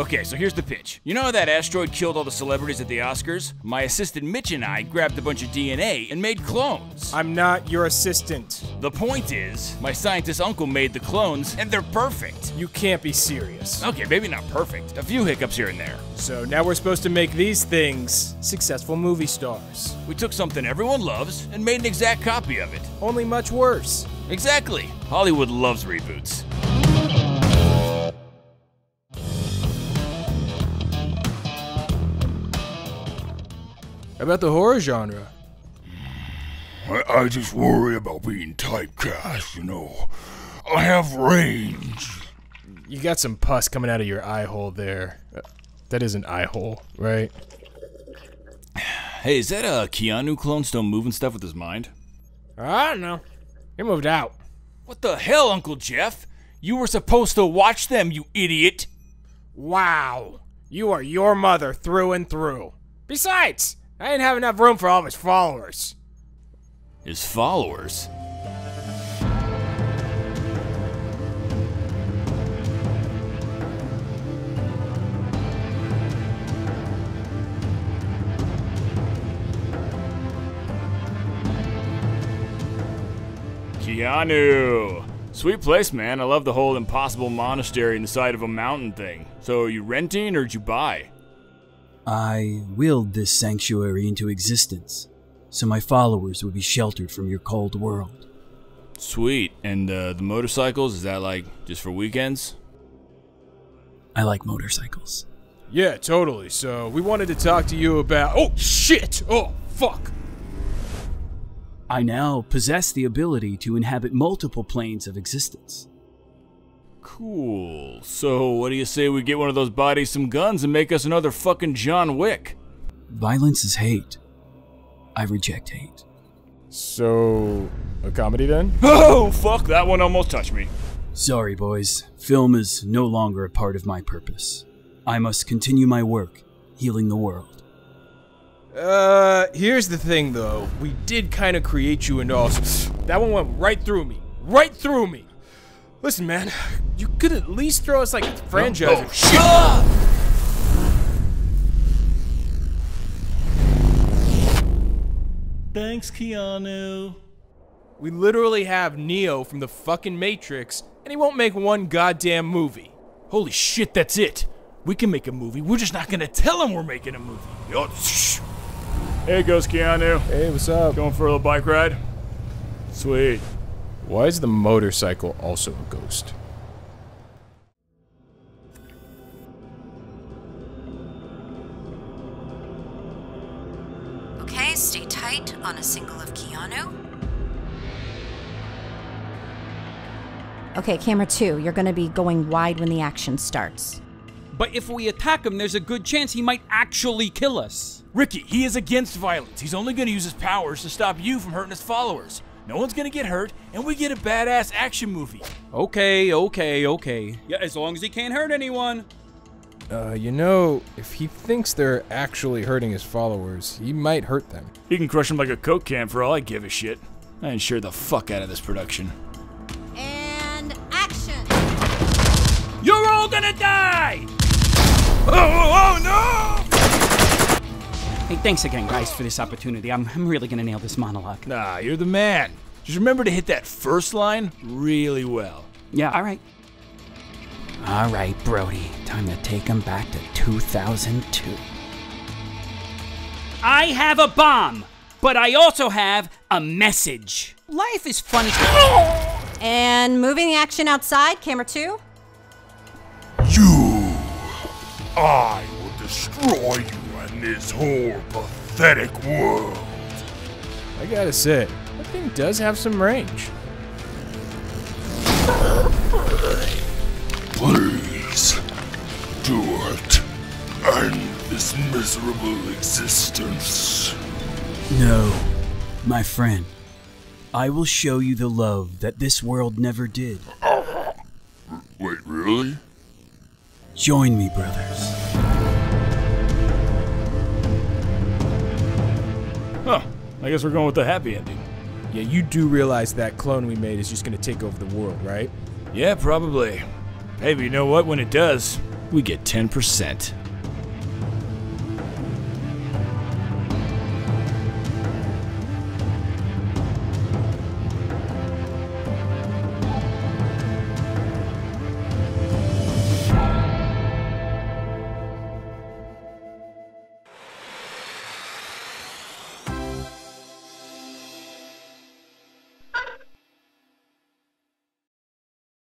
Okay, so here's the pitch. You know how that asteroid killed all the celebrities at the Oscars? My assistant Mitch and I grabbed a bunch of DNA and made clones. I'm not your assistant. The point is, my scientist uncle made the clones, and they're perfect. You can't be serious. Okay, maybe not perfect. A few hiccups here and there. So now we're supposed to make these things successful movie stars. We took something everyone loves and made an exact copy of it. Only much worse. Exactly. Hollywood loves reboots. About the horror genre? I, I just worry about being typecast, you know. I have range. You got some pus coming out of your eye hole there. Uh, That is an eye hole, right? Hey, is that a Keanu clone still moving stuff with his mind? I don't know. He moved out. What the hell, Uncle Jeff? You were supposed to watch them, you idiot! Wow. You are your mother through and through. Besides, I didn't have enough room for all of his followers. His followers? Keanu! Sweet place, man. I love the whole impossible monastery in the side of a mountain thing. So, are you renting or did you buy? I willed this sanctuary into existence, so my followers would be sheltered from your cold world. Sweet. And uh, the motorcycles, is that like just for weekends? I like motorcycles. Yeah, totally. So we wanted to talk to you about. Oh, shit! Oh, fuck! I now possess the ability to inhabit multiple planes of existence. Cool. So, what do you say we get one of those bodies some guns and make us another fucking John Wick? Violence is hate. I reject hate. So, a comedy then? Oh, fuck, that one almost touched me. Sorry, boys. Film is no longer a part of my purpose. I must continue my work, healing the world. Uh, here's the thing though. We did kind of create you and all. That one went right through me. Right through me. Listen, man, you could at least throw us like a franchise. Oh, shit! Thanks, Keanu. We literally have Neo from the fucking Matrix, and he won't make one goddamn movie. Holy shit, that's it. We can make a movie. We're just not gonna tell him we're making a movie. Yo, shh. Hey, goes Keanu. Hey, what's up? Going for a little bike ride? Sweet. Why is the motorcycle also a ghost? Okay, stay tight on a single of Keanu. Okay, camera two, you're gonna be going wide when the action starts. But if we attack him, there's a good chance he might actually kill us. Ricky, he is against violence. He's only gonna use his powers to stop you from hurting his followers. No one's gonna get hurt, and we get a badass action movie. Okay, okay, okay. Yeah, as long as he can't hurt anyone. Uh, you know, if he thinks they're actually hurting his followers, he might hurt them. He can crush them like a coke can for all I give a shit. I insure the fuck out of this production. And action! You're all gonna die! Oh, oh, oh no! Hey, thanks again, guys, for this opportunity. I'm, I'm really gonna nail this monologue. Nah, you're the man. Just remember to hit that first line really well. Yeah, all right. All right, Brody. Time to take him back to 2002. I have a bomb, but I also have a message. Life is funny. And moving the action outside, camera two. You! I will destroy you and this whole pathetic world. I gotta say, that thing does have some range. Please, do it. End this miserable existence. No, my friend. I will show you the love that this world never did. Wait, really? Join me, brothers. I guess we're going with the happy ending. Yeah, you do realize that clone we made is just gonna take over the world, right? Yeah, probably. Hey, but you know what? When it does, we get 10%.